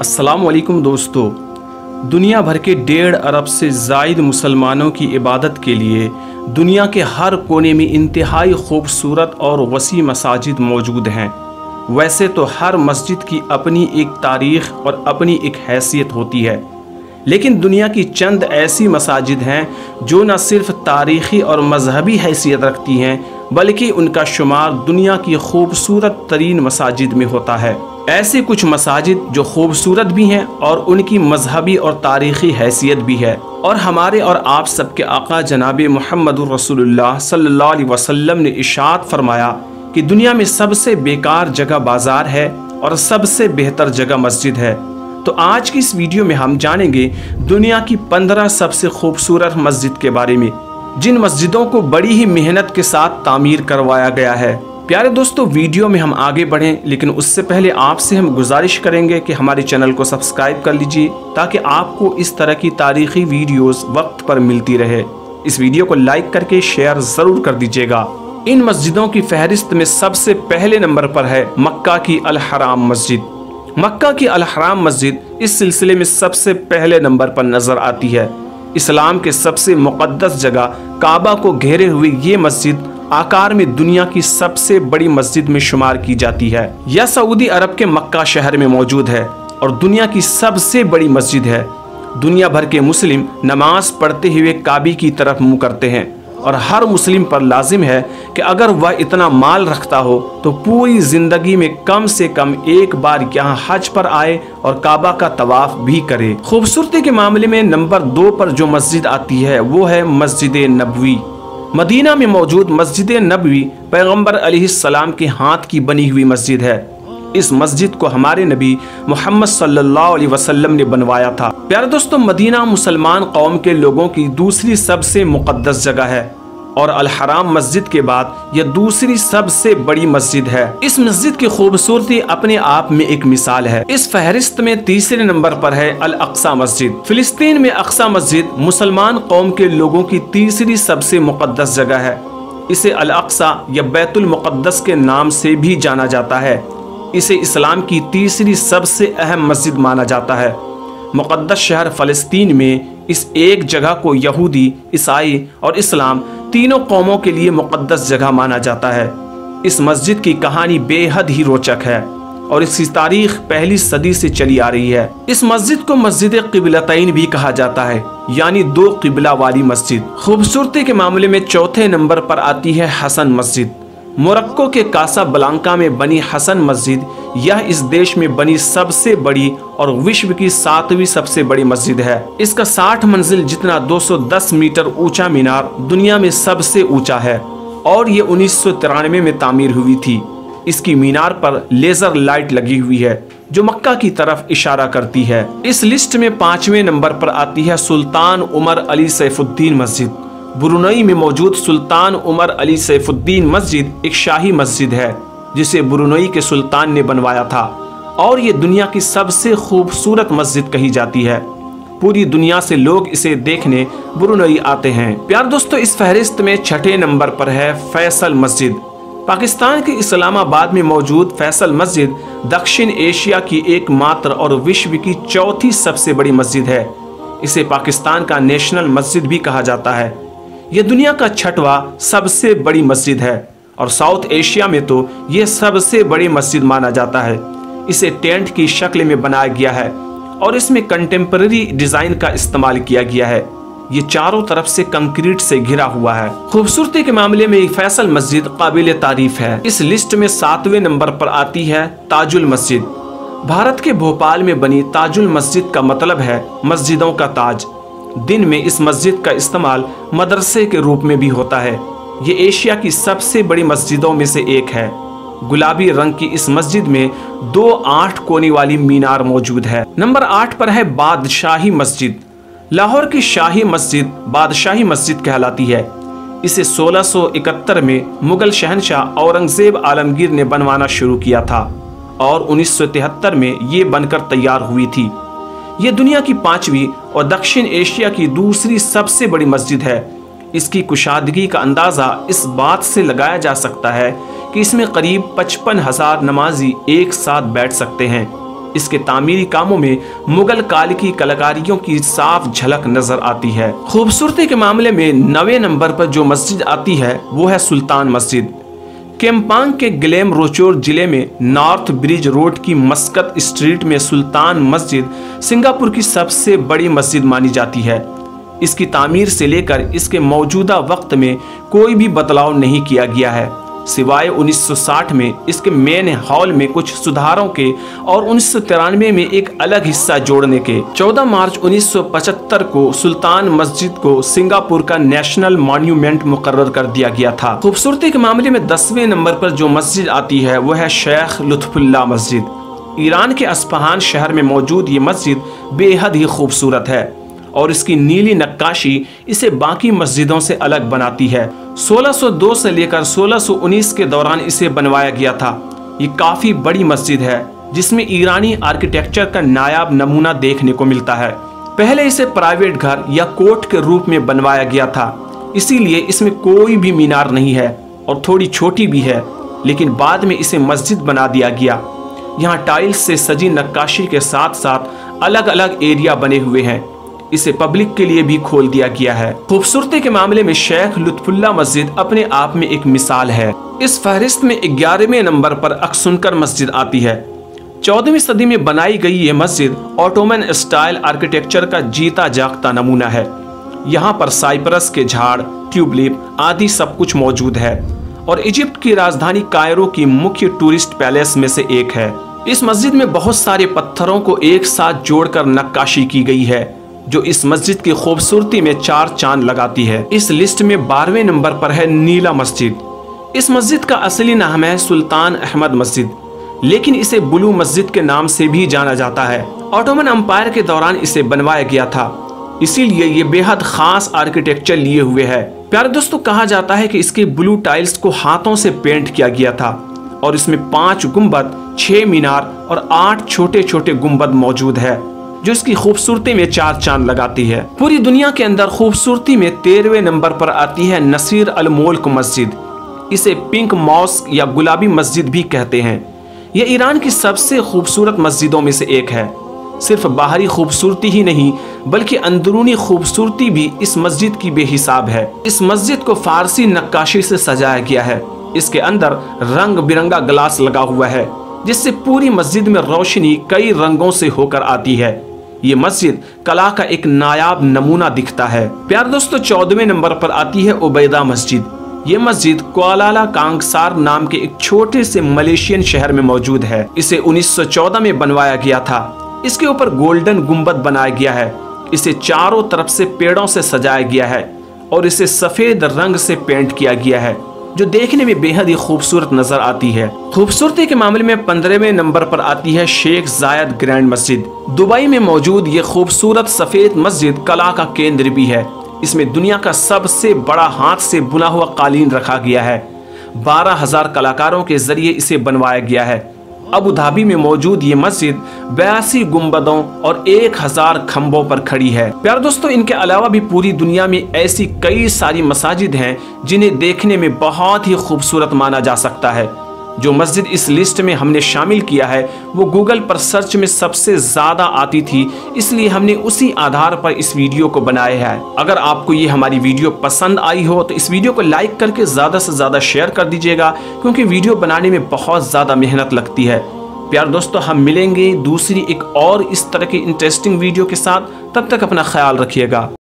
अस्सलाम वालेकुम दोस्तों। दुनिया भर के डेढ़ अरब से जायद मुसलमानों की इबादत के लिए दुनिया के हर कोने में इंतहाई खूबसूरत और वसी मसाजिद मौजूद हैं। वैसे तो हर मस्जिद की अपनी एक तारीख़ और अपनी एक हैसियत होती है। लेकिन दुनिया की चंद ऐसी मसाजिद हैं जो न सिर्फ़ तारीख़ी और मजहबी हैसियत रखती हैं, बल्कि उनका शुमार दुनिया की खूबसूरत तरीन मसाजिद में होता है। ऐसे कुछ मसाजिद जो खूबसूरत भी हैं और उनकी मजहबी और तारीख़ी हैसियत भी है। और हमारे और आप सबके आका जनाब मोहम्मद रसूलुल्लाह सल्लल्लाहु अलैहि वसल्लम ने इशात फरमाया कि दुनिया में सबसे बेकार जगह बाज़ार है और सबसे बेहतर जगह मस्जिद है। तो आज की इस वीडियो में हम जानेंगे दुनिया की पंद्रह सबसे खूबसूरत मस्जिद के बारे में, जिन मस्जिदों को बड़ी ही मेहनत के साथ तामीर करवाया गया है। प्यारे दोस्तों, वीडियो में हम आगे बढ़ें, लेकिन उससे पहले आपसे हम गुजारिश करेंगे कि हमारे चैनल को सब्सक्राइब कर लीजिए, ताकि आपको इस तरह की तारीखी वीडियोस वक्त पर मिलती रहे। इस वीडियो को लाइक करके शेयर ज़रूर कर दीजिएगा। इन मस्जिदों की फहरिस्त में सबसे पहले नंबर पर है मक्का की अलहराम मस्जिद। मक्का की अलहराम मस्जिद इस सिलसिले में सबसे पहले नंबर पर नज़र आती है। इस्लाम के सबसे मुक़दस जगह काबा को घेरे हुए ये मस्जिद आकार में दुनिया की सबसे बड़ी मस्जिद में शुमार की जाती है। यह सऊदी अरब के मक्का शहर में मौजूद है और दुनिया की सबसे बड़ी मस्जिद है। दुनिया भर के मुस्लिम नमाज़ पढ़ते हुए काबी की तरफ़ मुँह करते हैं और हर मुस्लिम पर लाजिम है कि अगर वह इतना माल रखता हो तो पूरी ज़िंदगी में कम से कम एक बार यहाँ हज पर आए और काबा का तवाफ भी करे। खूबसूरती के मामले में नंबर दो पर जो मस्जिद आती है, वो है मस्जिद नबवी। मदीना में मौजूद मस्जिद नबी पैगंबर सलाम के हाथ की बनी हुई मस्जिद है। इस मस्जिद को हमारे नबी मोहम्मद सल्लल्लाहु अलैहि वसल्लम ने बनवाया था। प्यारे दोस्तों, मदीना मुसलमान कौम के लोगों की दूसरी सबसे मुकद्दस जगह है। और अल हराम मस्जिद के बाद यह दूसरी सबसे बड़ी मस्जिद है। इस मस्जिद की खूबसूरती अपने आप में एक मिसाल है। इस फहरिस्त में तीसरे नंबर पर है अल अक्सा मस्जिद। फिलिस्तीन में अक्सा मस्जिद मुसलमान कौम के लोगों की तीसरी सबसे मुकदस जगह है। इसे अल अक्सा या बैतुल मुकद्दस के नाम से भी जाना जाता है। इसे इस्लाम की तीसरी सबसे अहम मस्जिद माना जाता है। मुक़दस शहर फ़लस्तीन में इस एक जगह को यहूदी, ईसाई और इस्लाम तीनों कौमों के लिए मुक़दस जगह माना जाता है। इस मस्जिद की कहानी बेहद ही रोचक है और इसकी तारीख पहली सदी से चली आ रही है। इस मस्जिद को मस्जिद किबलतैन भी कहा जाता है, यानी दो किबला वाली मस्जिद। खूबसूरती के मामले में चौथे नंबर पर आती है हसन मस्जिद। मोरक्को के कासा बलांका में बनी हसन मस्जिद यह इस देश में बनी सबसे बड़ी और विश्व की सातवीं सबसे बड़ी मस्जिद है। इसका 60 मंजिल जितना 210 मीटर ऊँचा मीनार दुनिया में सबसे ऊँचा है और ये उन्नीस सौ तिरानवे में तामीर हुई थी। इसकी मीनार पर लेजर लाइट लगी हुई है, जो मक्का की तरफ़ इशारा करती है। इस लिस्ट में पाँचवें नंबर पर आती है सुल्तान उमर अली सैफुद्दीन मस्जिद। बुरुनई में मौजूद सुल्तान उमर अली सैफुद्दीन मस्जिद एक शाही मस्जिद है। जिसे बुरुनई के सुल्तान ने बनवाया था। और ये दुनिया की सबसे खूबसूरत मस्जिद कही जाती है। पूरी दुनिया से लोग इसे देखने बुरुनई आते हैं। प्यार दोस्तों, इस फहरिस्त में छठे नंबर पर है फैसल मस्जिद। पाकिस्तान के इस्लामाबाद में मौजूद फैसल मस्जिद दक्षिण एशिया की एकमात्र और विश्व की चौथी सबसे बड़ी मस्जिद है। इसे पाकिस्तान का नेशनल मस्जिद भी कहा जाता है। यह दुनिया का छठवा सबसे बड़ी मस्जिद है। और साउथ एशिया में तो यह सबसे बड़ी मस्जिद माना जाता है। इसे टेंट की शक्ल में बनाया गया है और इसमें कंटेम्प्रेरी डिज़ाइन का इस्तेमाल किया गया है। ये चारों तरफ़ से कंक्रीट से घिरा हुआ है। खूबसूरती के मामले में फैसल मस्जिद काबिल तारीफ़ है। इस लिस्ट में सातवें नंबर पर आती है ताजुल मस्जिद। भारत के भोपाल में बनी ताजुल मस्जिद का मतलब है मस्जिदों का ताज। दिन में इस मस्जिद का इस्तेमाल मदरसे के रूप में भी होता है। ये एशिया की सबसे बड़ी मस्जिदों में से एक है। गुलाबी रंग की इस मस्जिद में दो आठ कोनी वाली मीनार मौजूद है। नंबर आठ पर है बादशाही मस्जिद। लाहौर की शाही मस्जिद बादशाही मस्जिद कहलाती है। इसे 1671 में मुगल शहनशाह औरंगज़ेब आलमगीर ने बनवाना शुरू किया था और 1973 में ये बनकर तैयार हुई थी। ये दुनिया की पांचवी और दक्षिण एशिया की दूसरी सबसे बड़ी मस्जिद है। इसकी कुशादगी का अंदाज़ा इस बात से लगाया जा सकता है कि इसमें करीब पचपन हज़ार नमाजी एक साथ बैठ सकते हैं। इसके तामीरी कामों में मुगल काल की कलाकारियों की साफ़ झलक नज़र आती है। खूबसूरती के मामले में नवे नंबर पर जो मस्जिद आती है, वो है सुल्तान मस्जिद। केम्पांग के ग्लेम रोचोर ज़िले में नॉर्थ ब्रिज रोड की मस्कत स्ट्रीट में सुल्तान मस्जिद सिंगापुर की सबसे बड़ी मस्जिद मानी जाती है। इसकी तामीर से लेकर इसके मौजूदा वक्त में कोई भी बदलाव नहीं किया गया है। सिवाय 1960 में इसके मेन हॉल में कुछ सुधारों के और उन्नीस सौ तिरानवे में एक अलग हिस्सा जोड़ने के। 14 मार्च 1975 को सुल्तान मस्जिद को सिंगापुर का नेशनल मॉन्यूमेंट मुकर्र कर दिया गया था। खूबसूरती के मामले में दसवें नंबर पर जो मस्जिद आती है, वह है शेख लुत्फुल्ला मस्जिद। ईरान के अस्पहान शहर में मौजूद ये मस्जिद बेहद ही खूबसूरत है। और इसकी नीली नक्काशी इसे बाकी मस्जिदों से अलग बनाती है। 1602 से लेकर 1619 के दौरान इसे बनवाया गया था। ये काफ़ी बड़ी मस्जिद है, जिसमें ईरानी आर्किटेक्चर का नायाब नमूना देखने को मिलता है। पहले इसे प्राइवेट घर या कोर्ट के रूप में बनवाया गया था। इसीलिए इसमें कोई भी मीनार नहीं है और थोड़ी छोटी भी है, लेकिन बाद में इसे मस्जिद बना दिया गया। यहाँ टाइल्स से सजी नक्काशी के साथ साथ अलग अलग एरिया बने हुए हैं। इसे पब्लिक के लिए भी खोल दिया गया है। खूबसूरती के मामले में शेख लुत्फुल्ला मस्जिद अपने आप में एक मिसाल है। इस फहरिस्त में ग्यारहवें नंबर पर अक्सुनकर मस्जिद आती है। चौदहवीं सदी में बनाई गई ये मस्जिद ऑटोमन स्टाइल आर्किटेक्चर का जीता जागता नमूना है। यहाँ पर साइप्रस के झाड़, ट्यूबलिप आदि सब कुछ मौजूद है और इजिप्ट की राजधानी कायरो की मुख्य टूरिस्ट पैलेस में से एक है। इस मस्जिद में बहुत सारे पत्थरों को एक साथ जोड़कर नक्काशी की गई है। जो इस मस्जिद की खूबसूरती में चार चाँद लगाती है। इस लिस्ट में बारहवें नंबर पर है नीला मस्जिद। इस मस्जिद का असली नाम है सुल्तान अहमद मस्जिद, लेकिन इसे ब्लू मस्जिद के नाम से भी जाना जाता है। ऑटोमन अम्पायर के दौरान इसे बनवाया गया था। इसीलिए ये बेहद खास आर्किटेक्चर लिए हुए है। प्यारे दोस्तों, कहा जाता है कि इसके ब्लू टाइल्स को हाथों से पेंट किया गया था, और इसमें पाँच गुंबद छह मीनार और आठ छोटे छोटे गुंबद मौजूद है। जो इसकी खूबसूरती में चार चाँद लगाती है। पूरी दुनिया के अंदर खूबसूरती में तेरहवे नंबर पर आती है नसीर अल मोल्क मस्जिद। इसे पिंक मॉस्क या गुलाबी मस्जिद भी कहते हैं। यह ईरान की सबसे खूबसूरत मस्जिदों में से एक है। सिर्फ़ बाहरी खूबसूरती ही नहीं, बल्कि अंदरूनी खूबसूरती भी इस मस्जिद की बेहिसाब है। इस मस्जिद को फारसी नक्काशी से सजाया गया है। इसके अंदर रंग बिरंगा ग्लास लगा हुआ है, जिससे पूरी मस्जिद में रोशनी कई रंगों से होकर आती है। ये मस्जिद कला का एक नायाब नमूना दिखता है। प्यार दोस्तों, चौदहवें नंबर पर आती है उबैदा मस्जिद। ये मस्जिद कोलाला कांगसार नाम के एक छोटे से मलेशियन शहर में मौजूद है। इसे 1914 में बनवाया गया था। इसके ऊपर गोल्डन गुंबद बनाया गया है। इसे चारों तरफ़ से पेड़ों से सजाया गया है और इसे सफ़ेद रंग से पेंट किया गया है। जो देखने में बेहद ही खूबसूरत नज़र आती है। खूबसूरती के मामले में पंद्रहवें नंबर पर आती है शेख जायद ग्रैंड मस्जिद। दुबई में मौजूद ये खूबसूरत सफ़ेद मस्जिद कला का केंद्र भी है। इसमें दुनिया का सबसे बड़ा हाथ से बुना हुआ कालीन रखा गया है। बारह हज़ार कलाकारों के ज़रिए इसे बनवाया गया है। अबू धाबी में मौजूद ये मस्जिद बयासी गुम्बदों और एक हज़ार खम्बों पर खड़ी है। प्यार दोस्तों, इनके अलावा भी पूरी दुनिया में ऐसी कई सारी मसाजिद हैं जिन्हें देखने में बहुत ही खूबसूरत माना जा सकता है। जो मस्जिद इस लिस्ट में हमने शामिल किया है, वो गूगल पर सर्च में सबसे ज़्यादा आती थी, इसलिए हमने उसी आधार पर इस वीडियो को बनाया है। अगर आपको ये हमारी वीडियो पसंद आई हो तो इस वीडियो को लाइक करके ज़्यादा से ज़्यादा शेयर कर दीजिएगा, क्योंकि वीडियो बनाने में बहुत ज़्यादा मेहनत लगती है। प्यार दोस्तों, हम मिलेंगे दूसरी एक और इस तरह की इंटरेस्टिंग वीडियो के साथ, तब तक अपना ख्याल रखिएगा।